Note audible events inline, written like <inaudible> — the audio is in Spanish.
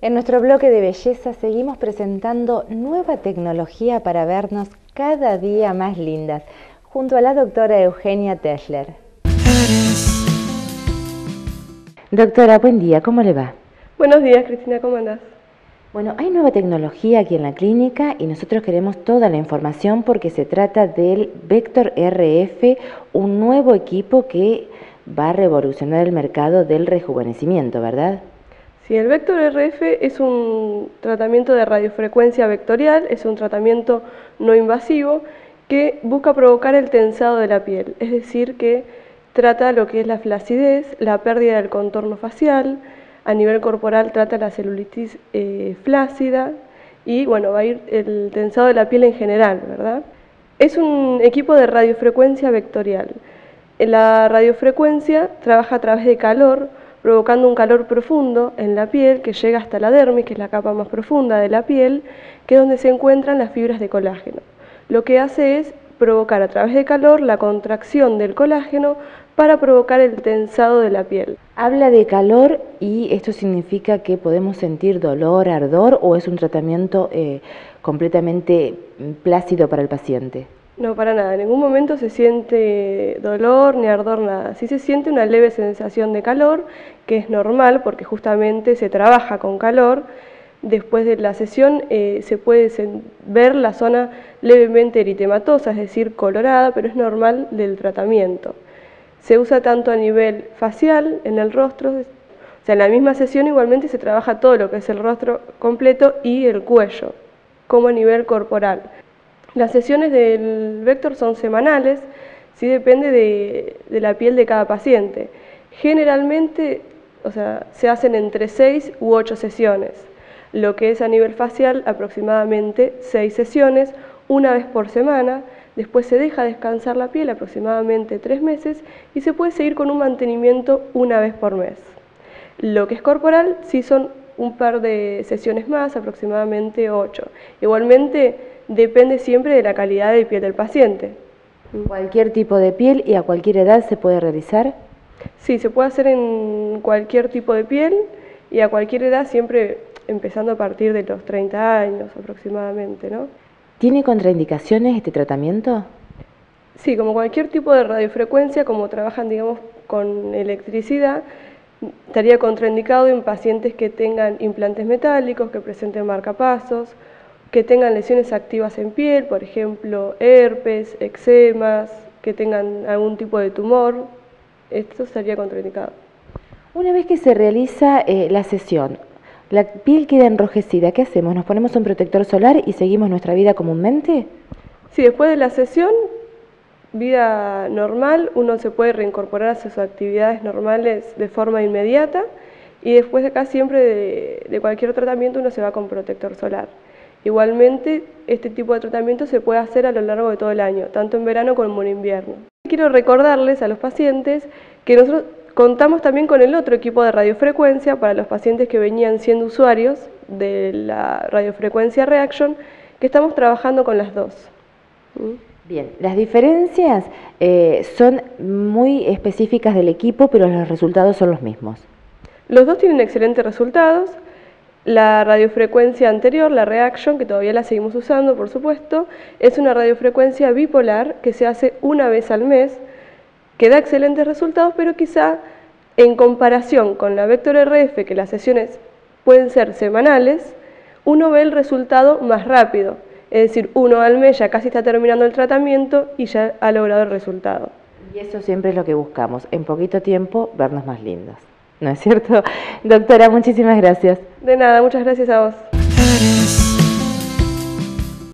En nuestro bloque de belleza seguimos presentando nueva tecnología para vernos cada día más lindas, junto a la doctora Eugenia Tesler. Doctora, buen día, ¿cómo le va? Buenos días, Cristina, ¿cómo andás? Bueno, hay nueva tecnología aquí en la clínica y nosotros queremos toda la información porque se trata del Vector RF, un nuevo equipo que va a revolucionar el mercado del rejuvenecimiento, ¿verdad? Sí, el Vector RF es un tratamiento de radiofrecuencia vectorial, es un tratamiento no invasivo que busca provocar el tensado de la piel, es decir, que trata lo que es la flacidez, la pérdida del contorno facial, a nivel corporal trata la celulitis eh, flácida y bueno, va a ir el tensado de la piel en general, ¿verdad? Es un equipo de radiofrecuencia vectorial. La radiofrecuencia trabaja a través de calor, provocando un calor profundo en la piel que llega hasta la dermis, que es la capa más profunda de la piel, que es donde se encuentran las fibras de colágeno. Lo que hace es provocar a través de calor la contracción del colágeno para provocar el tensado de la piel. Habla de calor y esto significa que podemos sentir dolor, ardor o es un tratamiento eh, completamente plácido para el paciente. No, para nada. En ningún momento se siente dolor ni ardor, nada. Sí se siente una leve sensación de calor, que es normal porque justamente se trabaja con calor. Después de la sesión eh, se puede ver la zona levemente eritematosa, es decir, colorada, pero es normal del tratamiento. Se usa tanto a nivel facial, en el rostro, o sea, en la misma sesión igualmente se trabaja todo lo que es el rostro completo y el cuello, como a nivel corporal. Las sesiones del Vector son semanales, sí depende de, la piel de cada paciente. Generalmente, o sea, se hacen entre 6 u 8 sesiones, lo que es a nivel facial aproximadamente 6 sesiones, una vez por semana, después se deja descansar la piel aproximadamente 3 meses y se puede seguir con un mantenimiento una vez por mes. Lo que es corporal sí son un par de sesiones más, aproximadamente 8. Igualmente, depende siempre de la calidad de piel del paciente. ¿Cualquier tipo de piel y a cualquier edad se puede realizar? Sí, se puede hacer en cualquier tipo de piel y a cualquier edad, siempre empezando a partir de los 30 años aproximadamente, ¿no? ¿Tiene contraindicaciones este tratamiento? Sí, como cualquier tipo de radiofrecuencia, como trabajan, digamos, con electricidad, estaría contraindicado en pacientes que tengan implantes metálicos, que presenten marcapasos, que tengan lesiones activas en piel, por ejemplo, herpes, eczemas, que tengan algún tipo de tumor, esto estaría contraindicado. Una vez que se realiza eh, la sesión, la piel queda enrojecida, ¿qué hacemos? ¿Nos ponemos un protector solar y seguimos nuestra vida comúnmente? Sí, después de la sesión, vida normal, uno se puede reincorporar a sus actividades normales de forma inmediata y después de acá siempre de cualquier tratamiento uno se va con protector solar. Igualmente, este tipo de tratamiento se puede hacer a lo largo de todo el año, tanto en verano como en invierno. Quiero recordarles a los pacientes que nosotros contamos también con el otro equipo de radiofrecuencia para los pacientes que venían siendo usuarios de la radiofrecuencia Reaction, que estamos trabajando con las dos. ¿Mm? Bien, las diferencias eh, son muy específicas del equipo, pero los resultados son los mismos. Los dos tienen excelentes resultados. La radiofrecuencia anterior, la Reaction, que todavía la seguimos usando, por supuesto, es una radiofrecuencia bipolar que se hace una vez al mes, que da excelentes resultados, pero quizá en comparación con la Vector RF, que las sesiones pueden ser semanales, uno ve el resultado más rápido. Es decir, uno al mes ya casi está terminando el tratamiento y ya ha logrado el resultado. Y eso siempre es lo que buscamos, en poquito tiempo vernos más lindas. ¿No es cierto? <laughs> Doctora, muchísimas gracias. De nada, muchas gracias a vos.